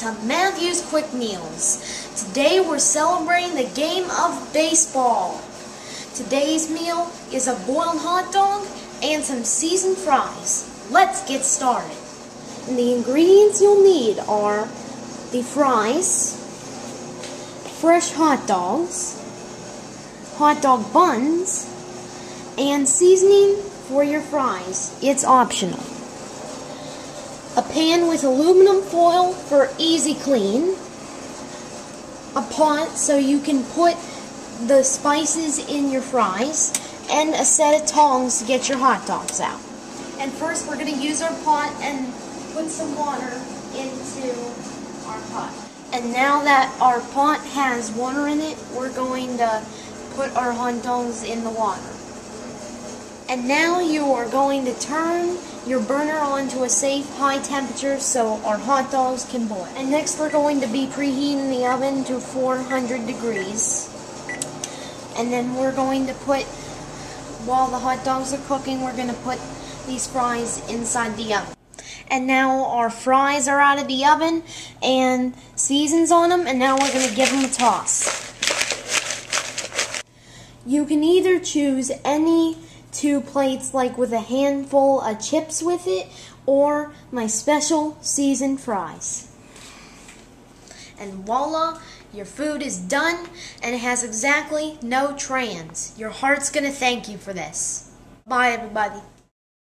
Matthews Quick Meals. Today we're celebrating the game of baseball. Today's meal is a boiled hot dog and some seasoned fries. Let's get started. And the ingredients you'll need are the fries, fresh hot dogs, hot dog buns, and seasoning for your fries. It's optional. A pan with aluminum foil for easy clean. A pot so you can put the spices in your fries. And a set of tongs to get your hot dogs out. And first we're going to use our pot and put some water into our pot. And now that our pot has water in it, we're going to put our hot dogs in the water. And now you are going to turn your burner on to a safe high temperature so our hot dogs can boil. And next we're going to be preheating the oven to 400 degrees. And then we're going to put, while the hot dogs are cooking, we're going to put these fries inside the oven. And now our fries are out of the oven and seasons on them and now we're going to give them a toss. You can either choose any two plates like with a handful of chips with it or my special seasoned fries. And voila, your food is done and it has exactly no trans. Your heart's gonna thank you for this. Bye everybody.